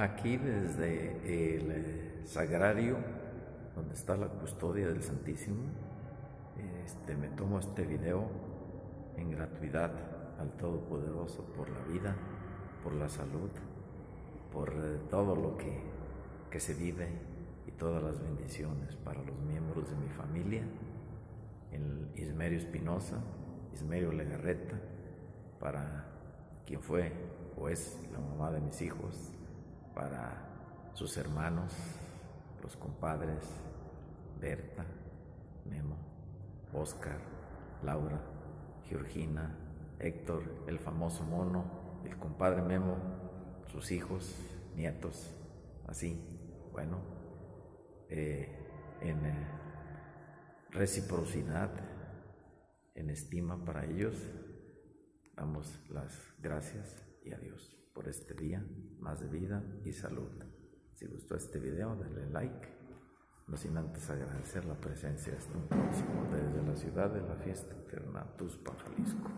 Aquí desde el eh, sagrario, donde está la custodia del Santísimo, este, me tomo este video en gratuidad al Todopoderoso por la vida, por la salud, por eh, todo lo que, que se vive y todas las bendiciones para los miembros de mi familia, Ismerio Espinosa, Ismerio Legarreta, para quien fue o es la mamá de mis hijos, para sus hermanos, los compadres, Berta, Memo, Oscar, Laura, Georgina, Héctor, el famoso mono, el compadre Memo, sus hijos, nietos, así, bueno, eh, en eh, reciprocidad, en estima para ellos, damos las gracias y adiós por este día, más de vida y salud. Si gustó este video, denle like. No sin antes agradecer la presencia de este próximo desde la ciudad de la fiesta eterna, Tuspa, Jalisco.